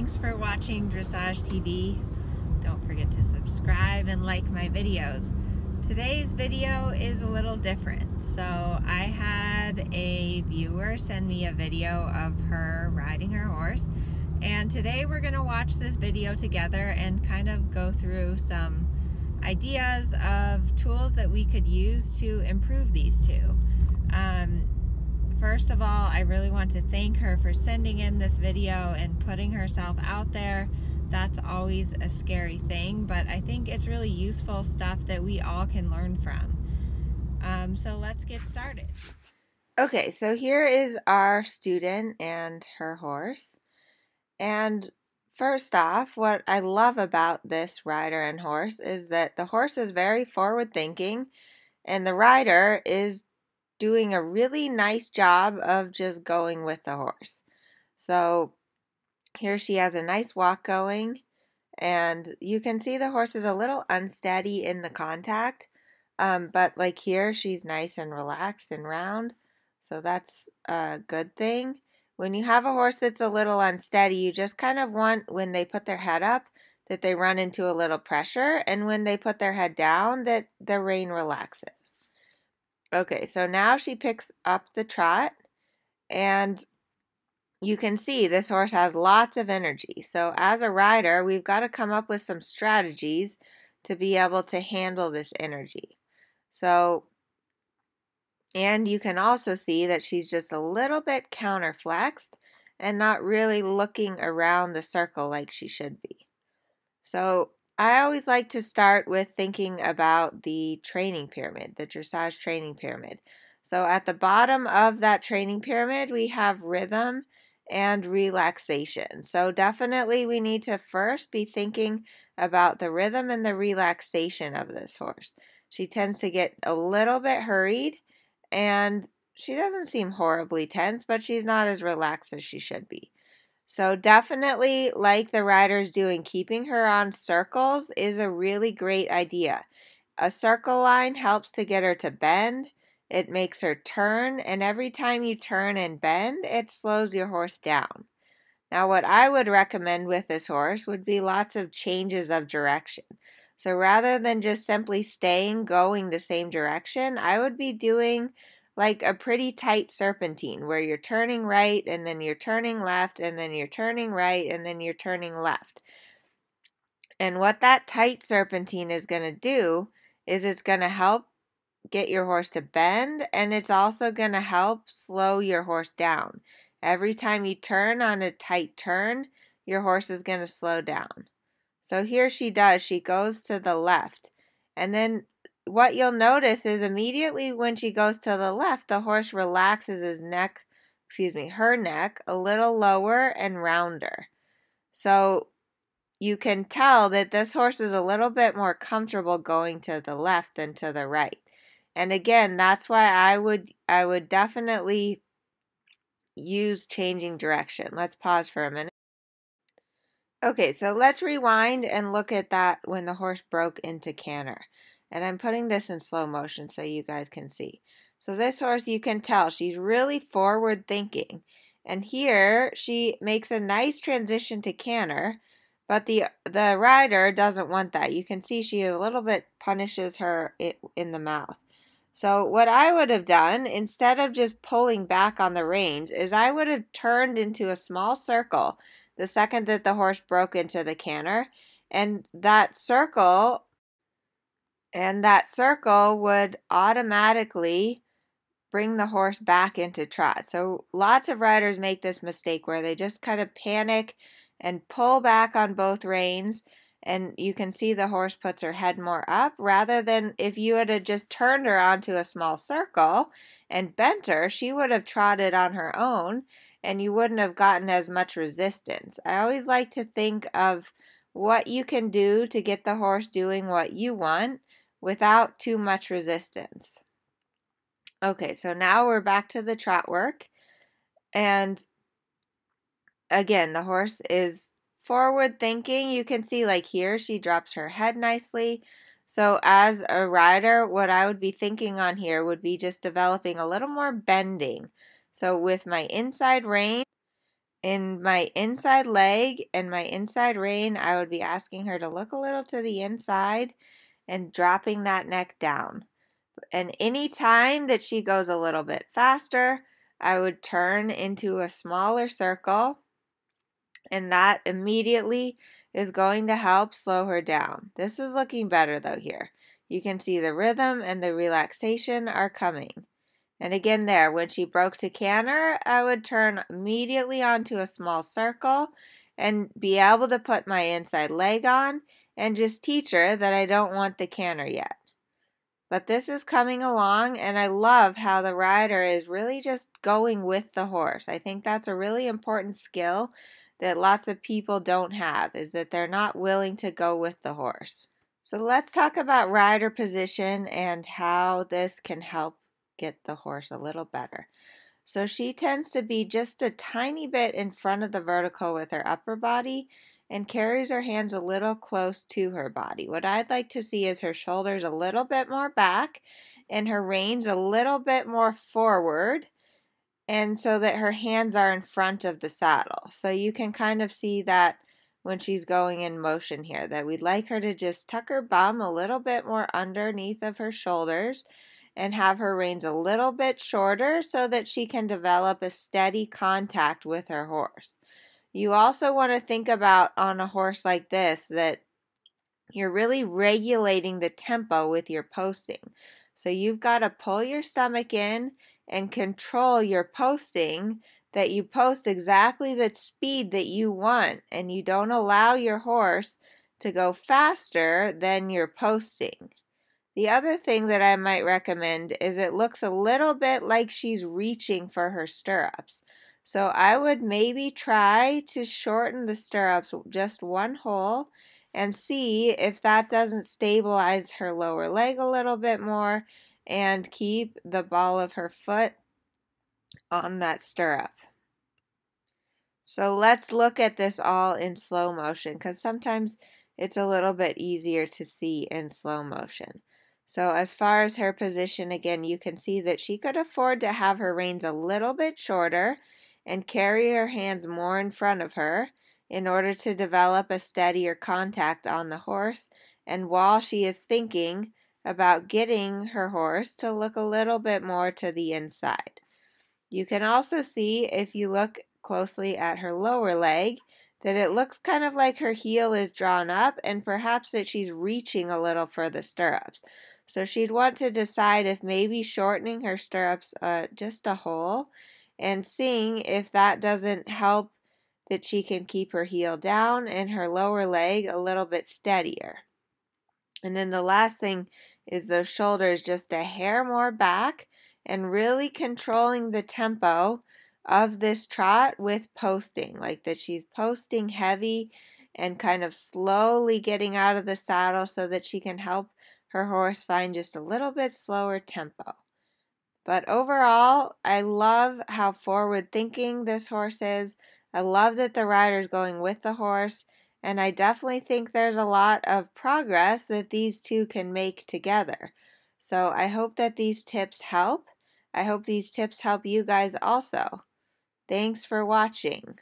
Thanks for watching Dressage TV. Don't forget to subscribe and like my videos. Today's video is a little different. So I had a viewer send me a video of her riding her horse. And today we're gonna watch this video together and kind of go through some ideas of tools that we could use to improve these two. Um, first of all, I really want to thank her for sending in this video and putting herself out there. That's always a scary thing, but I think it's really useful stuff that we all can learn from. Um, so let's get started. Okay, so here is our student and her horse. And first off, what I love about this rider and horse is that the horse is very forward thinking and the rider is doing a really nice job of just going with the horse. So here she has a nice walk going and you can see the horse is a little unsteady in the contact. Um, but like here, she's nice and relaxed and round. So that's a good thing. When you have a horse that's a little unsteady, you just kind of want when they put their head up that they run into a little pressure. And when they put their head down, that the rein relaxes. Okay, so now she picks up the trot and you can see this horse has lots of energy. So as a rider, we've got to come up with some strategies to be able to handle this energy. So, and you can also see that she's just a little bit counterflexed and not really looking around the circle like she should be. So I always like to start with thinking about the training pyramid, the dressage training pyramid. So at the bottom of that training pyramid, we have rhythm and relaxation. So definitely we need to first be thinking about the rhythm and the relaxation of this horse. She tends to get a little bit hurried and she doesn't seem horribly tense, but she's not as relaxed as she should be. So definitely like the rider's doing, keeping her on circles is a really great idea. A circle line helps to get her to bend. It makes her turn, and every time you turn and bend, it slows your horse down. Now, what I would recommend with this horse would be lots of changes of direction. So rather than just simply staying going the same direction, I would be doing like a pretty tight serpentine where you're turning right and then you're turning left and then you're turning right and then you're turning left. And what that tight serpentine is going to do is it's going to help get your horse to bend and it's also going to help slow your horse down. Every time you turn on a tight turn, your horse is going to slow down. So here she does, she goes to the left. And then what you'll notice is immediately when she goes to the left, the horse relaxes his neck, excuse me, her neck a little lower and rounder. So you can tell that this horse is a little bit more comfortable going to the left than to the right. And again, that's why I would I would definitely use changing direction. Let's pause for a minute. Okay, so let's rewind and look at that when the horse broke into canter. And I'm putting this in slow motion so you guys can see. So this horse, you can tell, she's really forward thinking. And here, she makes a nice transition to canter, but the the rider doesn't want that. You can see she a little bit punishes her in the mouth. So what I would have done, instead of just pulling back on the reins, is I would have turned into a small circle the second that the horse broke into the canter. And that circle and that circle would automatically bring the horse back into trot. So lots of riders make this mistake where they just kind of panic and pull back on both reins and you can see the horse puts her head more up rather than if you had uh, just turned her onto a small circle and bent her, she would have trotted on her own and you wouldn't have gotten as much resistance. I always like to think of what you can do to get the horse doing what you want without too much resistance. Okay, so now we're back to the trot work. And again, the horse is forward thinking. You can see, like here, she drops her head nicely. So, as a rider, what I would be thinking on here would be just developing a little more bending. So, with my inside rein, in my inside leg and my inside rein, I would be asking her to look a little to the inside and dropping that neck down. And any time that she goes a little bit faster, I would turn into a smaller circle, and that immediately is going to help slow her down. This is looking better though here. You can see the rhythm and the relaxation are coming. And again there, when she broke to canter, I would turn immediately onto a small circle and be able to put my inside leg on and just teach her that I don't want the canter yet. But this is coming along, and I love how the rider is really just going with the horse. I think that's a really important skill that lots of people don't have, is that they're not willing to go with the horse. So let's talk about rider position and how this can help get the horse a little better. So she tends to be just a tiny bit in front of the vertical with her upper body and carries her hands a little close to her body. What I'd like to see is her shoulders a little bit more back and her reins a little bit more forward and so that her hands are in front of the saddle. So you can kind of see that when she's going in motion here that we'd like her to just tuck her bum a little bit more underneath of her shoulders and have her reins a little bit shorter so that she can develop a steady contact with her horse. You also want to think about on a horse like this that you're really regulating the tempo with your posting. So you've got to pull your stomach in and control your posting that you post exactly the speed that you want and you don't allow your horse to go faster than you're posting. The other thing that I might recommend is it looks a little bit like she's reaching for her stirrups. So I would maybe try to shorten the stirrups just one hole and see if that doesn't stabilize her lower leg a little bit more and keep the ball of her foot on that stirrup. So let's look at this all in slow motion because sometimes it's a little bit easier to see in slow motion. So as far as her position, again, you can see that she could afford to have her reins a little bit shorter and carry her hands more in front of her in order to develop a steadier contact on the horse and while she is thinking about getting her horse to look a little bit more to the inside. You can also see if you look closely at her lower leg that it looks kind of like her heel is drawn up and perhaps that she's reaching a little for the stirrups. So she'd want to decide if maybe shortening her stirrups uh, just a hole and seeing if that doesn't help that she can keep her heel down and her lower leg a little bit steadier. And then the last thing is those shoulders just a hair more back and really controlling the tempo of this trot with posting, like that she's posting heavy and kind of slowly getting out of the saddle so that she can help her horse find just a little bit slower tempo. But overall, I love how forward thinking this horse is. I love that the rider's going with the horse, and I definitely think there's a lot of progress that these two can make together. So I hope that these tips help. I hope these tips help you guys also. Thanks for watching.